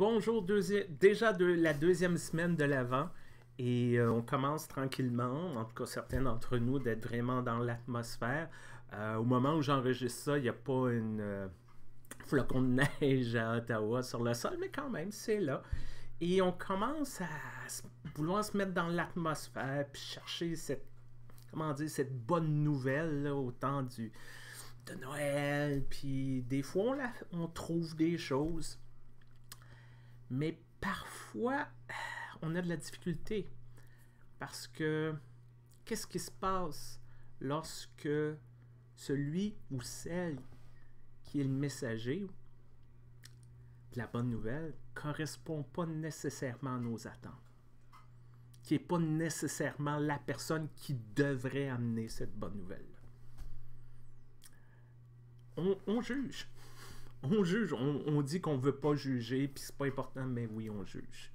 Bonjour, déjà de la deuxième semaine de l'Avent. Et euh, on commence tranquillement, en tout cas certains d'entre nous, d'être vraiment dans l'atmosphère. Euh, au moment où j'enregistre ça, il n'y a pas une euh, flocon de neige à Ottawa sur le sol, mais quand même, c'est là. Et on commence à vouloir se mettre dans l'atmosphère, puis chercher cette, comment cette bonne nouvelle au temps du, de Noël. Puis des fois, on trouve des choses. Mais parfois, on a de la difficulté. Parce que qu'est-ce qui se passe lorsque celui ou celle qui est le messager de la bonne nouvelle correspond pas nécessairement à nos attentes, qui n'est pas nécessairement la personne qui devrait amener cette bonne nouvelle. On juge. On juge. On, dit qu'on veut pas juger, puis c'est pas important, mais oui, on juge.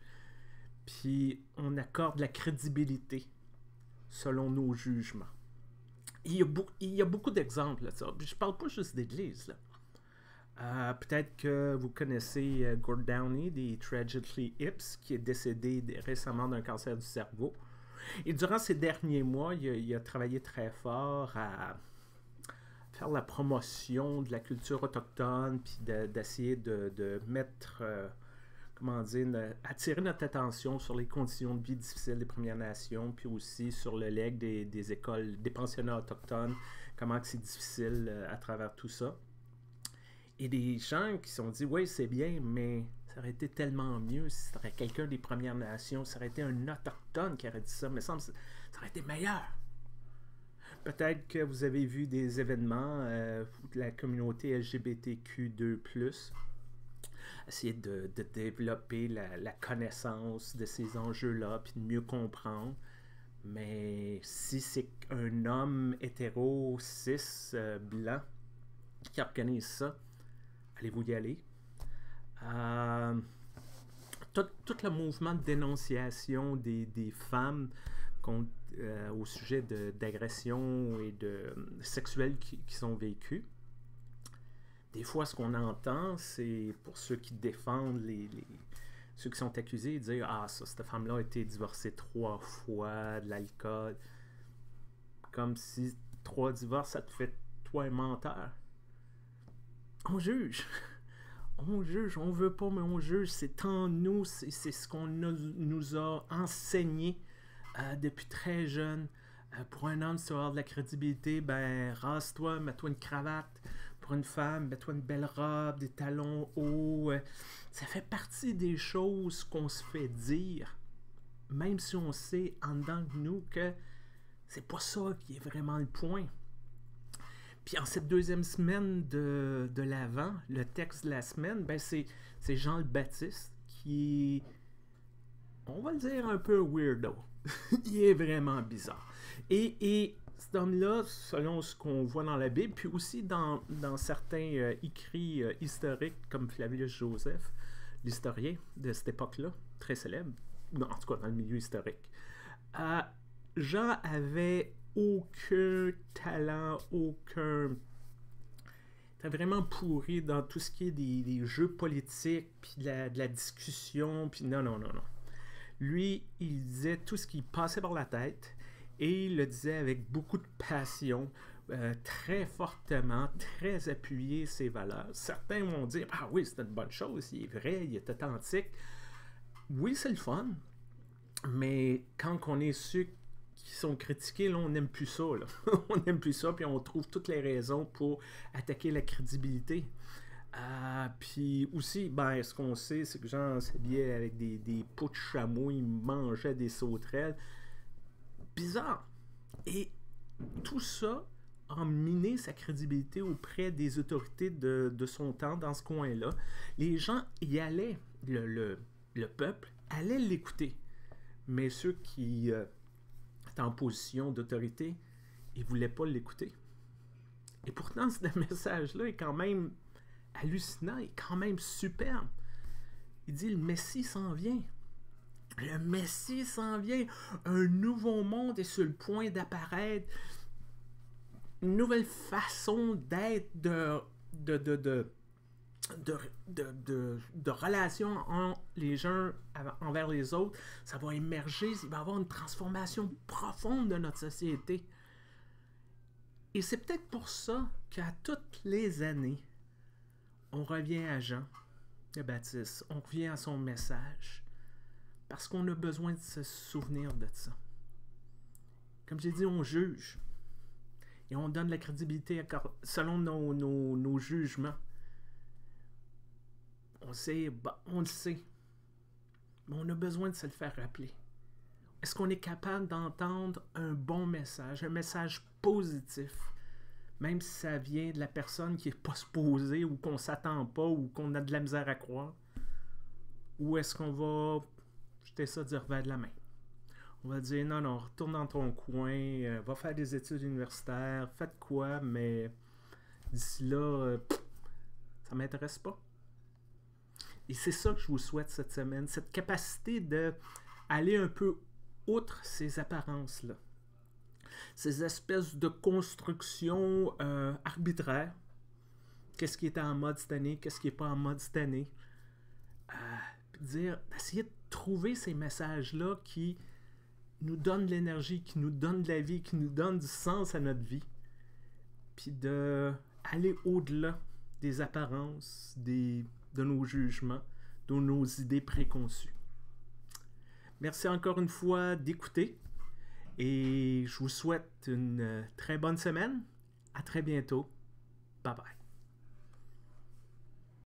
Puis on accorde la crédibilité selon nos jugements. Il y a, beaucoup d'exemples de ça. Je parle pas juste d'église. Euh, Peut-être que vous connaissez euh, Gord Downey des Tragically Hips, qui est décédé récemment d'un cancer du cerveau. Et durant ces derniers mois, il a travaillé très fort à faire la promotion de la culture autochtone, puis d'essayer de, mettre euh, comment dire, attirer notre attention sur les conditions de vie difficiles des Premières Nations, puis aussi sur le leg des, écoles, des pensionnats autochtones, comment c'est difficile euh, à travers tout ça. Et des gens qui se sont dit, oui, c'est bien, mais ça aurait été tellement mieux si c'était quelqu'un des Premières Nations, ça aurait été un autochtone qui aurait dit ça, mais ça aurait été meilleur. Peut-être que vous avez vu des événements euh, de la communauté LGBTQ2+, essayer de, développer la, connaissance de ces enjeux-là, puis de mieux comprendre. Mais si c'est un homme hétéro, cis, euh, blanc, qui organise ça, allez-vous y aller? Euh, tout, le mouvement de dénonciation des femmes euh, au sujet d'agressions et de euh, sexuelles qui, qui sont vécues, des fois, ce qu'on entend, c'est pour ceux qui défendent les, ceux qui sont accusés, dire Ah, ça, cette femme-là a été divorcée trois fois, de l'alcool. Comme si trois divorces, ça te fait toi un menteur. On juge. On juge, on veut pas, mais on juge. C'est en nous, c'est ce qu'on nous a enseigné euh, depuis très jeune. Euh, pour un homme, si avoir de la crédibilité, ben, rase-toi, mets-toi une cravate pour une femme, mets-toi une belle robe, des talons hauts. Euh, ça fait partie des choses qu'on se fait dire, même si on sait en dedans de nous que c'est pas ça qui est vraiment le point. Puis en cette deuxième semaine de, de l'Avent, le texte de la semaine, ben c'est, Jean le Baptiste qui on va le dire, un peu weirdo. Il est vraiment bizarre. Et, et cet homme-là, selon ce qu'on voit dans la Bible, puis aussi dans, certains euh, écrits euh, historiques comme Flavius Joseph, l'historien de cette époque-là, très célèbre, en tout cas dans le milieu historique, euh, Jean avait aucun talent, aucun... était vraiment pourri dans tout ce qui est des, jeux politiques, puis de la discussion, puis non, non, non, non. Lui, il disait tout ce qui passait par la tête, et il le disait avec beaucoup de passion, euh, très fortement, très appuyé ses valeurs. Certains vont dire Ah oui, c'est une bonne chose, il est vrai, il est authentique. Oui, c'est le fun, mais quand on est ceux qui sont critiqués, on n'aime plus ça. On n'aime plus ça, puis on trouve toutes les raisons pour attaquer la crédibilité. Euh, puis aussi, ben, ce qu'on sait, c'est que Jean s'habillait avec des, des pots de chameau, il mangeait des sauterelles bizarre. Et tout ça a miné sa crédibilité auprès des autorités de, de son temps dans ce coin-là. Les gens y allaient, le, le, le peuple allait l'écouter. Mais ceux qui euh, étaient en position d'autorité, ils ne voulaient pas l'écouter. Et pourtant, ce message-là est quand même hallucinant, est quand même superbe. Il dit, le Messie s'en vient. Le Messie s'en vient. Un nouveau monde est sur le point d'apparaître. Une nouvelle façon d'être, de, de, de, de, de, de, de, relations en, les uns envers les autres, ça va émerger, il va y avoir une transformation profonde de notre société. Et c'est peut-être pour ça qu'à toutes les années, on revient à Jean le Baptiste, on revient à son message, parce qu'on a besoin de se souvenir de ça. Comme j'ai dit, on juge. Et on donne la crédibilité selon nos, jugements. On sait, bah, on le sait. Mais on a besoin de se le faire rappeler. Est-ce qu'on est capable d'entendre un bon message, un message positif, même si ça vient de la personne qui n'est pas supposée ou qu'on s'attend pas ou qu'on a de la misère à croire? Ou est-ce qu'on va jeter ça du revers de la main? On va dire non, non, retourne dans ton coin, euh, va faire des études universitaires, faites quoi, mais d'ici là, euh, ça m'intéresse pas. Et c'est ça que je vous souhaite cette semaine, cette capacité de aller un peu outre ces apparences-là. Ces espèces de constructions euh, arbitraires. Qu'est-ce qui est en mode cette année, qu'est-ce qui n'est pas en mode cette année. Euh, dire, essayer de trouver ces messages-là qui nous donnent de l'énergie, qui nous donnent de la vie, qui nous donnent du sens à notre vie. Puis de au-delà des apparences, des de nos jugements, de nos idées préconçues. Merci encore une fois d'écouter et je vous souhaite une très bonne semaine. À très bientôt. Bye bye.